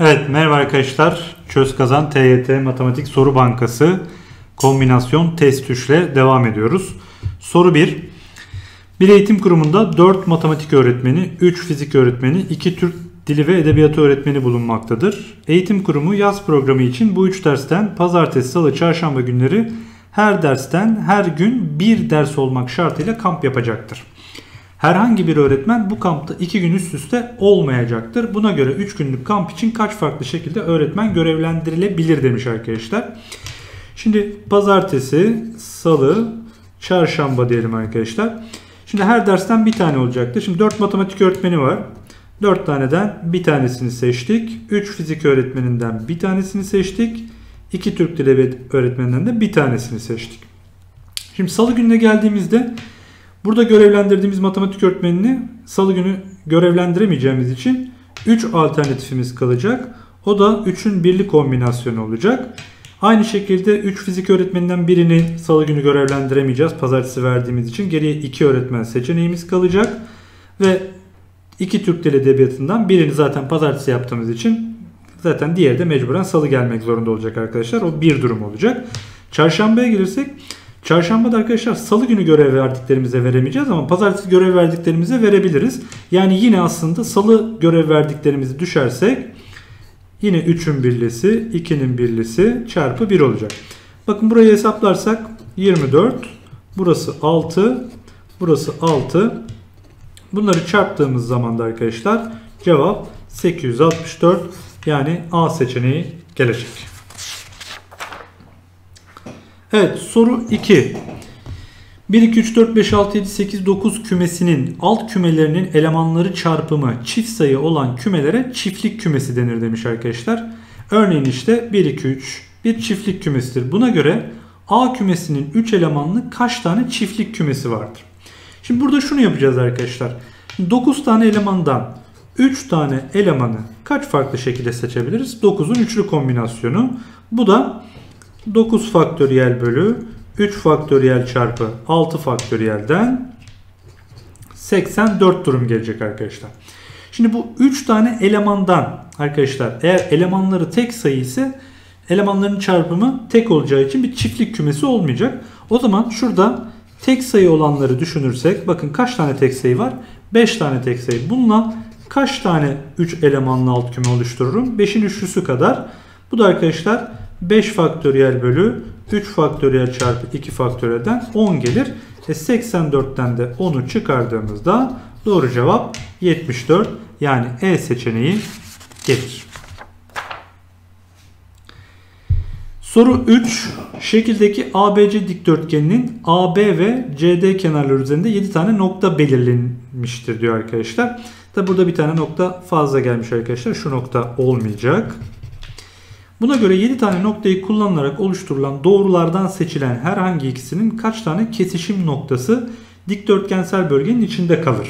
Evet merhaba arkadaşlar. Çöz Kazan TYT Matematik Soru Bankası kombinasyon test 3 ile devam ediyoruz. Soru 1. Bir eğitim kurumunda 4 matematik öğretmeni, 3 fizik öğretmeni, 2 Türk dili ve edebiyatı öğretmeni bulunmaktadır. Eğitim kurumu yaz programı için bu 3 dersten pazartesi, salı, çarşamba günleri her dersten her gün bir ders olmak şartıyla kamp yapacaktır. Herhangi bir öğretmen bu kampta 2 gün üst üste olmayacaktır. Buna göre 3 günlük kamp için kaç farklı şekilde öğretmen görevlendirilebilir demiş arkadaşlar. Şimdi pazartesi, salı, çarşamba diyelim arkadaşlar. Şimdi her dersten bir tane olacaktı. Şimdi 4 matematik öğretmeni var. 4 taneden bir tanesini seçtik. 3 fizik öğretmeninden bir tanesini seçtik. 2 Türk Dili öğretmeninden de bir tanesini seçtik. Şimdi salı gününe geldiğimizde Burada görevlendirdiğimiz matematik öğretmenini salı günü görevlendiremeyeceğimiz için 3 alternatifimiz kalacak. O da 3'ün birli kombinasyonu olacak. Aynı şekilde 3 fizik öğretmeninden birini salı günü görevlendiremeyeceğiz. Pazartesi verdiğimiz için geriye 2 öğretmen seçeneğimiz kalacak. Ve 2 Türk Dili Edebiyatı'ndan birini zaten pazartesi yaptığımız için zaten diğeri de mecburen salı gelmek zorunda olacak arkadaşlar. O bir durum olacak. Çarşambaya gelirsek Çarşamba da arkadaşlar salı günü görev verdiklerimize veremeyeceğiz ama pazartesi görev verdiklerimize verebiliriz. Yani yine aslında salı görev verdiklerimizi düşersek yine 3'ün birlisi 2'nin birlisi çarpı 1 olacak. Bakın burayı hesaplarsak 24 burası 6 burası 6 bunları çarptığımız zaman da arkadaşlar cevap 864 yani A seçeneği gelecek. Evet soru 2. 1, 2, 3, 4, 5, 6, 7, 8, 9 kümesinin alt kümelerinin elemanları çarpımı çift sayı olan kümelere çiftlik kümesi denir demiş arkadaşlar. Örneğin işte 1, 2, 3 bir çiftlik kümesidir. Buna göre A kümesinin 3 elemanlı kaç tane çiftlik kümesi vardır? Şimdi burada şunu yapacağız arkadaşlar. 9 tane elemandan 3 tane elemanı kaç farklı şekilde seçebiliriz? 9'un üçlü kombinasyonu. Bu da 9 faktöriyel bölü 3 faktöriyel çarpı 6 faktöriyelden 84 durum gelecek arkadaşlar. Şimdi bu 3 tane elemandan arkadaşlar eğer elemanları tek sayı ise elemanların çarpımı tek olacağı için bir çiftlik kümesi olmayacak. O zaman şurada tek sayı olanları düşünürsek bakın kaç tane tek sayı var? 5 tane tek sayı. Bununla kaç tane 3 elemanlı alt küme oluştururum? 5'in üçlüsü kadar. Bu da arkadaşlar 5 faktöriyel bölü 3 faktöriyel çarpı 2 faktöriyelden 10 gelir. E 84'ten de 10'u çıkardığımızda doğru cevap 74 yani E seçeneği gelir. Soru 3. Şekildeki ABC dikdörtgeninin AB ve CD kenarları üzerinde 7 tane nokta belirlenmiştir diyor arkadaşlar. Tabi burada bir tane nokta fazla gelmiş arkadaşlar. Şu nokta olmayacak. Buna göre 7 tane noktayı kullanılarak oluşturulan doğrulardan seçilen herhangi ikisinin kaç tane kesişim noktası dikdörtgensel bölgenin içinde kalır?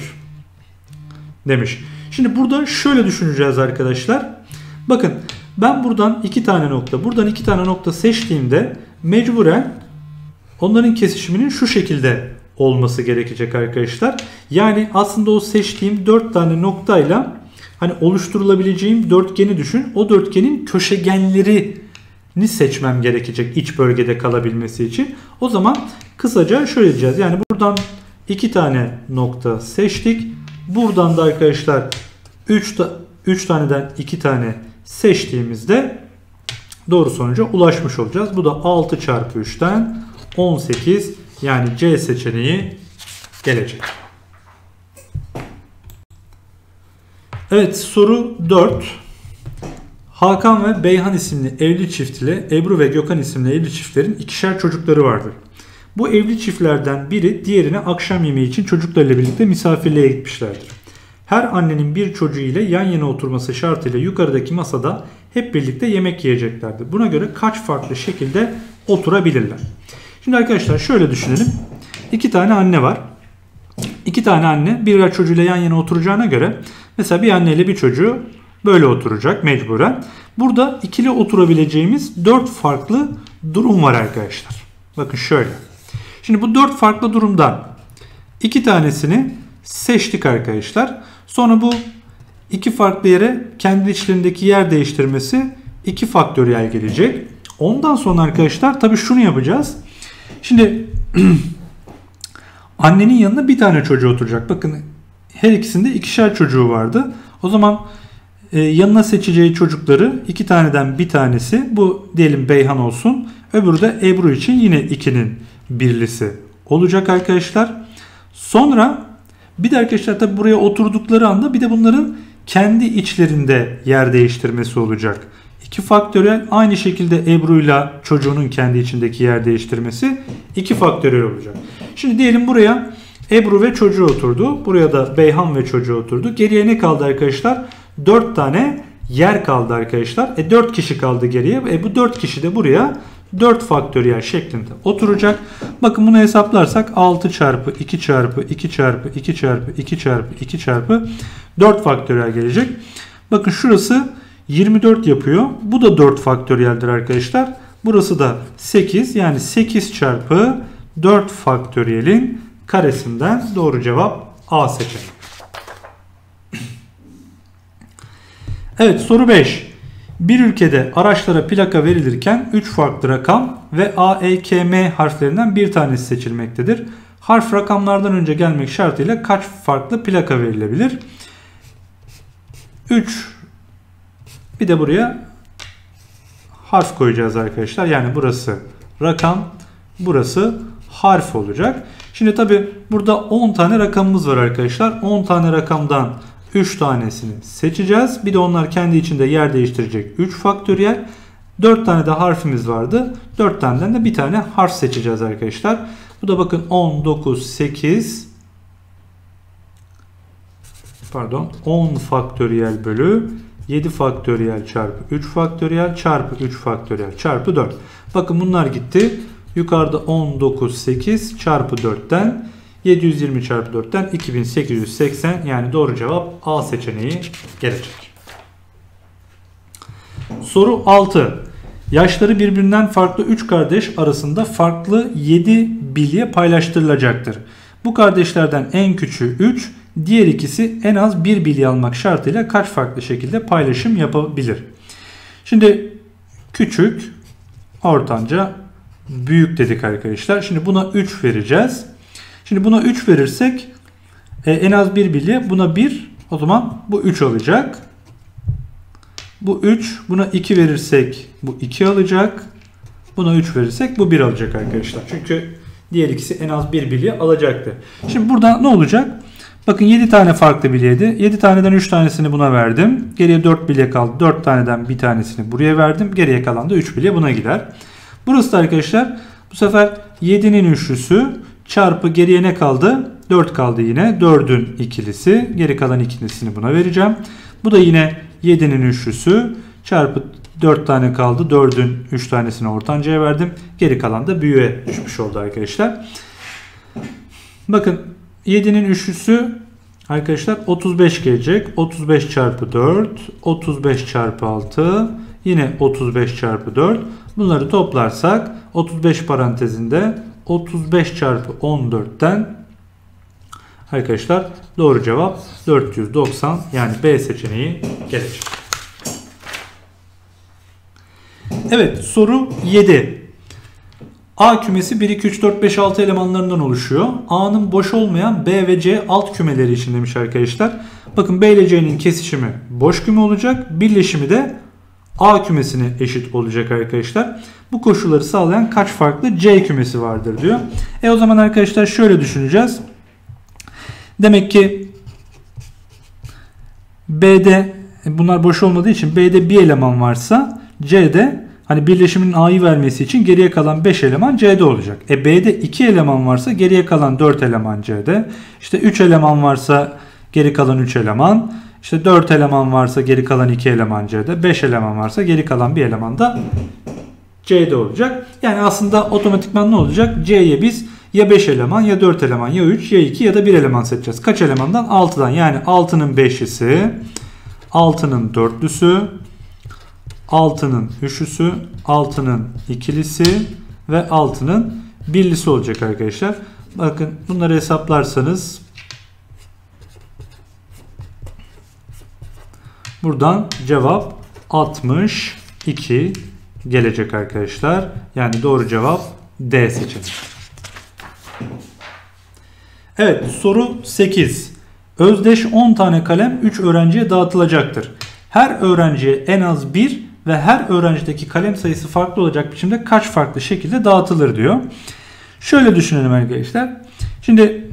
Demiş. Şimdi burada şöyle düşüneceğiz arkadaşlar. Bakın ben buradan 2 tane nokta, buradan 2 tane nokta seçtiğimde mecburen onların kesişiminin şu şekilde olması gerekecek arkadaşlar. Yani aslında o seçtiğim 4 tane noktayla hani oluşturulabileceğim dörtgeni düşün. O dörtgenin köşegenlerini seçmem gerekecek iç bölgede kalabilmesi için. O zaman kısaca şöyle diyeceğiz. Yani buradan iki tane nokta seçtik. Buradan da arkadaşlar 3 ta 3 taneden 2 tane seçtiğimizde doğru sonuca ulaşmış olacağız. Bu da 6 çarpı 3'ten 18 yani C seçeneği gelecek. Evet soru 4. Hakan ve Beyhan isimli evli çift ile Ebru ve Gökhan isimli evli çiftlerin ikişer çocukları vardır. Bu evli çiftlerden biri diğerine akşam yemeği için çocuklarıyla birlikte misafirliğe gitmişlerdir. Her annenin bir çocuğu ile yan yana oturması şartıyla yukarıdaki masada hep birlikte yemek yiyeceklerdir. Buna göre kaç farklı şekilde oturabilirler? Şimdi arkadaşlar şöyle düşünelim. İki tane anne var. İki tane anne birer çocuğuyla yan yana oturacağına göre Mesela bir anneyle bir çocuğu böyle oturacak mecburen. Burada ikili oturabileceğimiz 4 farklı durum var arkadaşlar. Bakın şöyle. Şimdi bu 4 farklı durumdan iki tanesini seçtik arkadaşlar. Sonra bu iki farklı yere kendi içlerindeki yer değiştirmesi 2 faktöriyel gelecek. Ondan sonra arkadaşlar tabii şunu yapacağız. Şimdi annenin yanında bir tane çocuğu oturacak. Bakın her ikisinde ikişer çocuğu vardı. O zaman e, yanına seçeceği çocukları iki taneden bir tanesi bu diyelim Beyhan olsun. Öbürü de Ebru için yine 2'nin birlisi olacak arkadaşlar. Sonra bir de arkadaşlar tabi buraya oturdukları anda bir de bunların kendi içlerinde yer değiştirmesi olacak. 2 faktöriyel aynı şekilde Ebru ile çocuğunun kendi içindeki yer değiştirmesi 2 faktöriyel olacak. Şimdi diyelim buraya Ebru ve çocuğu oturdu. Buraya da Beyhan ve çocuğu oturdu. Geriye ne kaldı arkadaşlar? 4 tane yer kaldı arkadaşlar. E 4 kişi kaldı geriye. E bu 4 kişi de buraya 4 faktöriyel şeklinde oturacak. Bakın bunu hesaplarsak 6 çarpı 2 çarpı 2 çarpı 2 çarpı 2 çarpı 2 çarpı 4 faktöriyel gelecek. Bakın şurası 24 yapıyor. Bu da 4 faktöriyeldir arkadaşlar. Burası da 8 yani 8 çarpı 4 faktöriyelin karesinden doğru cevap A seçeneği. Evet soru 5. Bir ülkede araçlara plaka verilirken 3 farklı rakam ve A, E, K, M harflerinden bir tanesi seçilmektedir. Harf rakamlardan önce gelmek şartıyla kaç farklı plaka verilebilir? 3 bir de buraya harf koyacağız arkadaşlar. Yani burası rakam, burası harf olacak. Şimdi tabi burada 10 tane rakamımız var arkadaşlar. 10 tane rakamdan 3 tanesini seçeceğiz. Bir de onlar kendi içinde yer değiştirecek 3 faktöriyel. 4 tane de harfimiz vardı. 4 taneden de bir tane harf seçeceğiz arkadaşlar. Bu da bakın 10, 9, 8 pardon 10 faktöriyel bölü 7 faktöriyel çarpı 3 faktöriyel çarpı 3 faktöriyel çarpı 4. Bakın bunlar gitti. Yukarıda 19, 8 çarpı 4'ten 720 çarpı 4'ten 2880 yani doğru cevap A seçeneği gelecek. Soru 6. Yaşları birbirinden farklı 3 kardeş arasında farklı 7 bilye paylaştırılacaktır. Bu kardeşlerden en küçüğü 3, diğer ikisi en az 1 bilye almak şartıyla kaç farklı şekilde paylaşım yapabilir? Şimdi küçük, ortanca, büyük dedik arkadaşlar. Şimdi buna 3 vereceğiz. Şimdi buna 3 verirsek e, en az 1 bilye buna 1 o zaman bu 3 alacak. Bu 3 buna 2 verirsek bu 2 alacak. Buna 3 verirsek bu 1 alacak arkadaşlar. Çünkü diğer ikisi en az 1 bilye alacaktı. Şimdi burada ne olacak? Bakın 7 tane farklı bilyeydi. 7 taneden 3 tanesini buna verdim. Geriye 4 bilye kaldı. 4 taneden bir tanesini buraya verdim. Geriye kalan da 3 bilye buna gider. Burası da arkadaşlar bu sefer 7'nin üçlüsü çarpı geriye ne kaldı? 4 kaldı yine. 4'ün ikilisi. Geri kalan ikilisini buna vereceğim. Bu da yine 7'nin üçlüsü çarpı 4 tane kaldı. 4'ün 3 tanesini ortancaya verdim. Geri kalan da büyüğe düşmüş oldu arkadaşlar. Bakın 7'nin üçlüsü arkadaşlar 35 gelecek. 35 çarpı 4, 35 çarpı 6, yine 35 çarpı 4. Bunları toplarsak 35 parantezinde 35 çarpı 14'ten arkadaşlar doğru cevap 490 yani B seçeneği gelecek. Evet soru 7. A kümesi 1, 2, 3, 4, 5, 6 elemanlarından oluşuyor. A'nın boş olmayan B ve C alt kümeleri için demiş arkadaşlar. Bakın B ile C'nin kesişimi boş küme olacak. Birleşimi de A kümesine eşit olacak arkadaşlar. Bu koşulları sağlayan kaç farklı C kümesi vardır diyor. E o zaman arkadaşlar şöyle düşüneceğiz. Demek ki B'de bunlar boş olmadığı için B'de bir eleman varsa C'de hani birleşimin A'yı vermesi için geriye kalan 5 eleman C'de olacak. E B'de 2 eleman varsa geriye kalan 4 eleman C'de. İşte 3 eleman varsa geri kalan 3 eleman. İşte 4 eleman varsa geri kalan 2 eleman C'de. 5 eleman varsa geri kalan bir eleman da C'de olacak. Yani aslında otomatikman ne olacak? C'ye biz ya 5 eleman ya 4 eleman ya 3 ya 2 ya da 1 eleman seçeceğiz. Kaç elemandan? 6'dan. Yani 6'nın 5'lisi, 6'nın 4'lüsü, 6'nın 3'lüsü, 6'nın ikilisi ve 6'nın birlisi olacak arkadaşlar. Bakın bunları hesaplarsanız Buradan cevap 62 gelecek arkadaşlar. Yani doğru cevap D seçeneği. Evet soru 8. Özdeş 10 tane kalem 3 öğrenciye dağıtılacaktır. Her öğrenciye en az 1 ve her öğrencideki kalem sayısı farklı olacak biçimde kaç farklı şekilde dağıtılır diyor. Şöyle düşünelim arkadaşlar. Şimdi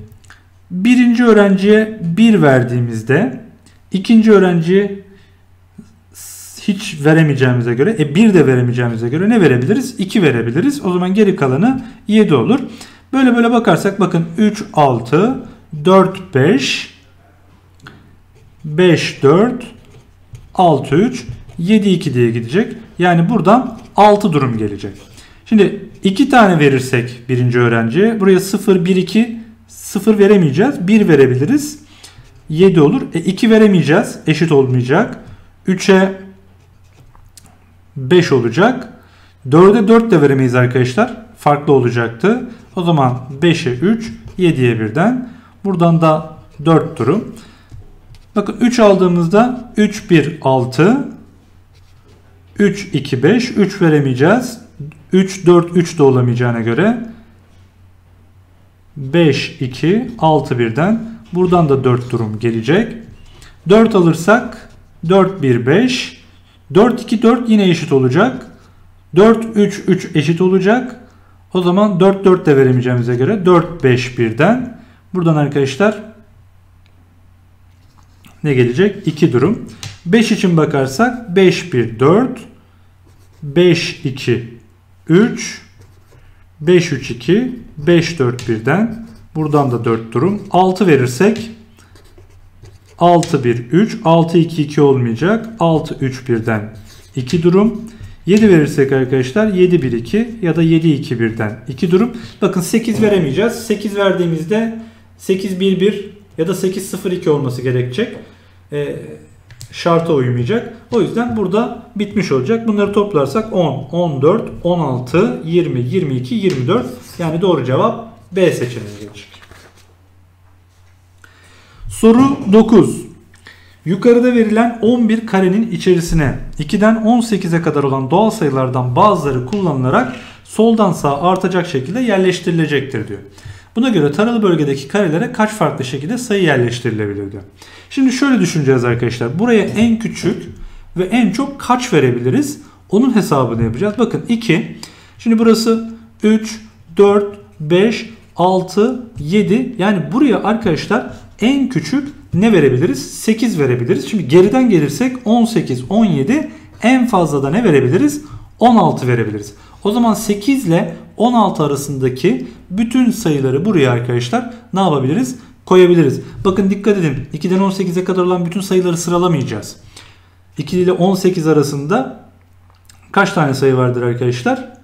birinci öğrenciye 1 verdiğimizde ikinci öğrenciye hiç veremeyeceğimize göre e 1 de veremeyeceğimize göre ne verebiliriz? 2 verebiliriz. O zaman geri kalanı 7 olur. Böyle böyle bakarsak bakın 3 6 4 5 5 4 6 3 7 2 diye gidecek. Yani buradan 6 durum gelecek. Şimdi 2 tane verirsek birinci öğrenciye buraya 0 1 2 0 veremeyeceğiz. 1 verebiliriz. 7 olur. E 2 veremeyeceğiz. Eşit olmayacak. 3'e 5 olacak. 4'e 4 de veremeyiz arkadaşlar. Farklı olacaktı. O zaman 5'e 3, 7'ye birden. Buradan da 4 durum. Bakın 3 aldığımızda 3, 1, 6. 3, 2, 5. 3 veremeyeceğiz. 3, 4, 3 de olamayacağına göre 5, 2, 6 birden. Buradan da 4 durum gelecek. 4 alırsak 4, 1, 5. 4, 2, 4 yine eşit olacak. 4, 3, 3 eşit olacak. O zaman 4, 4 de veremeyeceğimize göre 4, 5 birden. Buradan arkadaşlar ne gelecek? 2 durum. 5 için bakarsak 5, 1, 4. 5, 2, 3. 5, 3, 2. 5, 4 birden. Buradan da 4 durum. 6 verirsek 6, 1, 3. 6, 2, 2 olmayacak. 6, 3 birden 2 durum. 7 verirsek arkadaşlar 7 1 2 ya da 7 2 birden 2 durum. Bakın 8 veremeyeceğiz. 8 verdiğimizde 8 1 1 ya da 8 0 2 olması gerekecek. Ee, şarta uymayacak. O yüzden burada bitmiş olacak. Bunları toplarsak 10, 14, 16, 20, 22, 24. Yani doğru cevap B seçeneği gelecek. Soru 9. Yukarıda verilen 11 karenin içerisine 2'den 18'e kadar olan doğal sayılardan bazıları kullanılarak soldan sağa artacak şekilde yerleştirilecektir diyor. Buna göre taralı bölgedeki karelere kaç farklı şekilde sayı yerleştirilebilir diyor. Şimdi şöyle düşüneceğiz arkadaşlar. Buraya en küçük ve en çok kaç verebiliriz? Onun hesabını yapacağız. Bakın 2. Şimdi burası 3, 4, 5, 6, 7. Yani buraya arkadaşlar en küçük ne verebiliriz? 8 verebiliriz. Şimdi geriden gelirsek 18, 17 en fazla da ne verebiliriz? 16 verebiliriz. O zaman 8 ile 16 arasındaki bütün sayıları buraya arkadaşlar ne yapabiliriz? Koyabiliriz. Bakın dikkat edin. 2'den 18'e kadar olan bütün sayıları sıralamayacağız. 2 ile 18 arasında kaç tane sayı vardır arkadaşlar?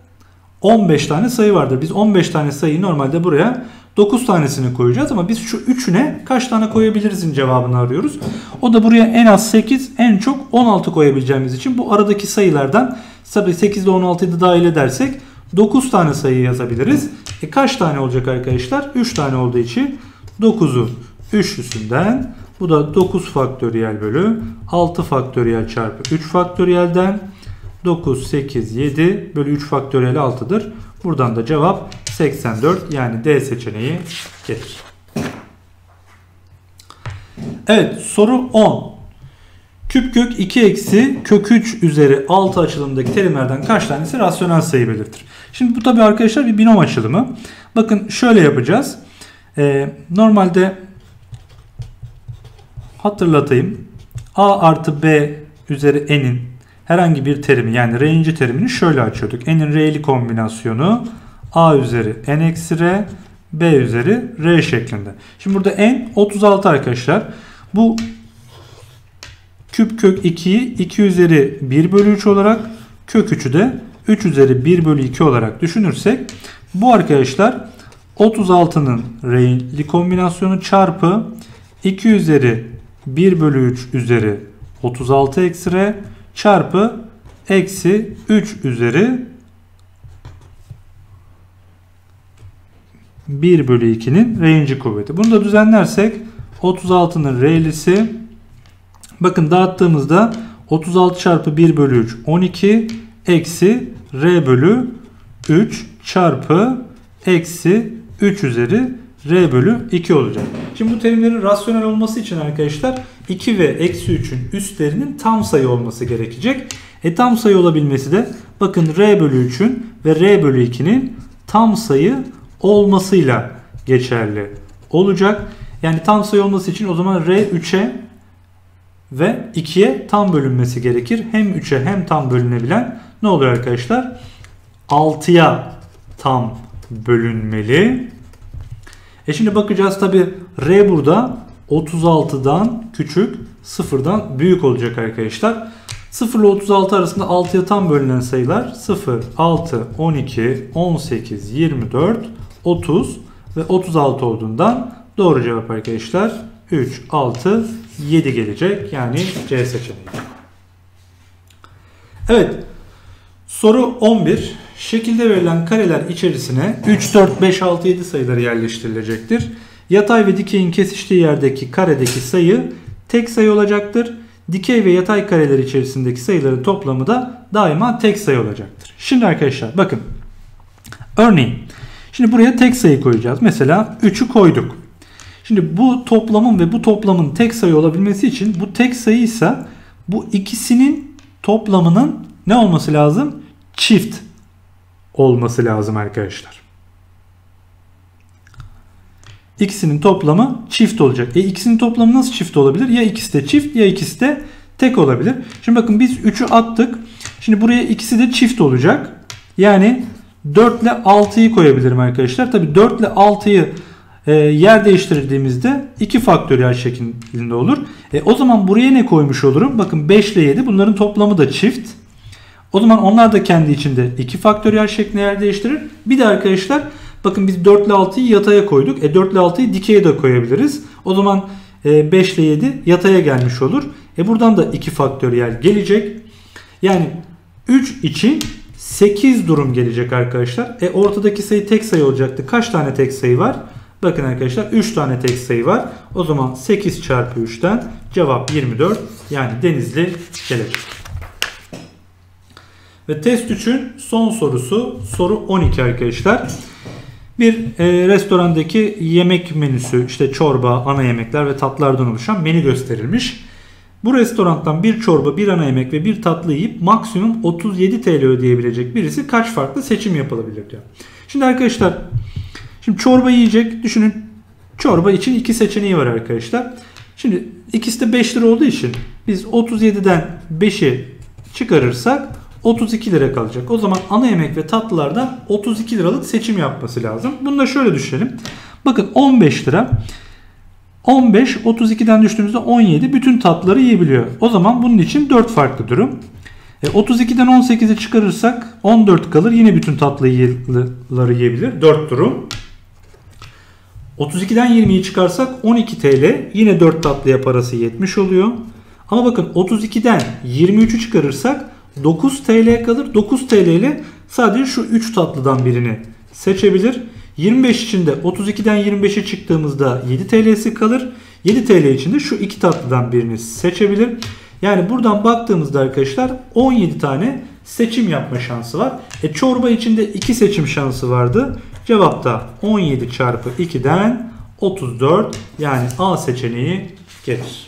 15 tane sayı vardır. Biz 15 tane sayıyı normalde buraya 9 tanesini koyacağız ama biz şu üçüne kaç tane koyabilirizin cevabını arıyoruz. O da buraya en az 8 en çok 16 koyabileceğimiz için bu aradaki sayılardan tabi 8 ile 16'yı da dahil edersek 9 tane sayı yazabiliriz. E kaç tane olacak arkadaşlar? 3 tane olduğu için 9'u üçlüsünden bu da 9 faktöriyel bölü 6 faktöriyel çarpı 3 faktöriyelden 9, 8, 7 bölü 3 faktöriyel 6'dır. Buradan da cevap 84 yani D seçeneği gelir. Evet soru 10. Küp kök 2 eksi kök 3 üzeri 6 açılımındaki terimlerden kaç tanesi rasyonel sayı belirtir? Şimdi bu tabi arkadaşlar bir binom açılımı. Bakın şöyle yapacağız. Ee, normalde hatırlatayım. A artı B üzeri n'in herhangi bir terimi yani range terimini şöyle açıyorduk. N'in r'li kombinasyonu a üzeri n eksi r b üzeri r şeklinde. Şimdi burada n 36 arkadaşlar. Bu küp kök 2'yi 2 üzeri 1 bölü 3 olarak kök 3'ü de 3 üzeri 1 bölü 2 olarak düşünürsek bu arkadaşlar 36'nın r'li kombinasyonu çarpı 2 üzeri 1 bölü 3 üzeri 36 eksi r çarpı eksi 3 üzeri 1 bölü 2'nin range kuvveti. Bunu da düzenlersek 36'nın r'lisi Bakın dağıttığımızda 36 çarpı 1 bölü 3 12 eksi r bölü 3 çarpı eksi 3 üzeri r bölü 2 olacak. Şimdi bu terimlerin rasyonel olması için arkadaşlar 2 ve eksi 3'ün üstlerinin tam sayı olması gerekecek. E tam sayı olabilmesi de bakın r bölü 3'ün ve r bölü 2'nin tam sayı olmasıyla geçerli olacak. Yani tam sayı olması için o zaman r 3'e ve 2'ye tam bölünmesi gerekir. Hem 3'e hem tam bölünebilen ne oluyor arkadaşlar? 6'ya tam bölünmeli. E şimdi bakacağız tabi R burada 36'dan küçük 0'dan büyük olacak arkadaşlar. 0 ile 36 arasında 6'ya tam bölünen sayılar 0, 6, 12, 18, 24, 30 ve 36 olduğundan doğru cevap arkadaşlar 3, 6, 7 gelecek. Yani C seçeneği. Evet. Soru 11. Şekilde verilen kareler içerisine 3, 4, 5, 6, 7 sayıları yerleştirilecektir. Yatay ve dikeyin kesiştiği yerdeki karedeki sayı tek sayı olacaktır. Dikey ve yatay kareler içerisindeki sayıların toplamı da daima tek sayı olacaktır. Şimdi arkadaşlar bakın. Örneğin şimdi buraya tek sayı koyacağız. Mesela 3'ü koyduk. Şimdi bu toplamın ve bu toplamın tek sayı olabilmesi için bu tek sayı ise bu ikisinin toplamının ne olması lazım? Çift olması lazım arkadaşlar. İkisinin toplamı çift olacak. E ikisinin toplamı nasıl çift olabilir? Ya ikisi de çift ya ikisi de tek olabilir. Şimdi bakın biz 3'ü attık. Şimdi buraya ikisi de çift olacak. Yani 4 ile 6'yı koyabilirim arkadaşlar. Tabi 4 ile 6'yı e, yer değiştirdiğimizde 2 faktöriyel şeklinde olur. E, o zaman buraya ne koymuş olurum? Bakın 5 ile 7 bunların toplamı da çift. O zaman onlar da kendi içinde 2 faktöriyel şeklinde yer değiştirir. Bir de arkadaşlar bakın biz 4 ile 6'yı yataya koyduk. E 4 ile 6'yı dikeye de koyabiliriz. O zaman e, 5 ile 7 yataya gelmiş olur. E buradan da 2 faktöriyel gelecek. Yani 3 için 8 durum gelecek arkadaşlar. E ortadaki sayı tek sayı olacaktı. Kaç tane tek sayı var? Bakın arkadaşlar 3 tane tek sayı var. O zaman 8 çarpı 3'ten cevap 24. Yani Denizli gelecek. Ve test 3'ün son sorusu soru 12 arkadaşlar. Bir e, restorandaki yemek menüsü işte çorba, ana yemekler ve tatlardan oluşan menü gösterilmiş. Bu restorandan bir çorba, bir ana yemek ve bir tatlı yiyip maksimum 37 TL ödeyebilecek birisi kaç farklı seçim yapılabilir diyor. Şimdi arkadaşlar şimdi çorba yiyecek düşünün çorba için iki seçeneği var arkadaşlar. Şimdi ikisi de 5 lira olduğu için biz 37'den 5'i çıkarırsak 32 lira kalacak. O zaman ana yemek ve tatlılardan 32 liralık seçim yapması lazım. Bunu da şöyle düşünelim. Bakın 15 lira 15 32'den düştüğümüzde 17 bütün tatlıları yiyebiliyor. O zaman bunun için 4 farklı durum. E, 32'den 18'i çıkarırsak 14 kalır. Yine bütün tatlıları yiyebilir. 4 durum. 32'den 20'yi çıkarsak 12 TL. Yine 4 tatlıya parası 70 oluyor. Ama bakın 32'den 23'ü çıkarırsak 9 TL kalır. 9 TL ile sadece şu 3 tatlıdan birini seçebilir. 25 içinde 32'den 25'e çıktığımızda 7 TL'si kalır. 7 TL içinde şu iki tatlıdan birini seçebilir. Yani buradan baktığımızda arkadaşlar 17 tane seçim yapma şansı var. E çorba içinde 2 seçim şansı vardı. Cevapta 17 çarpı 2'den 34 yani A seçeneği gelir.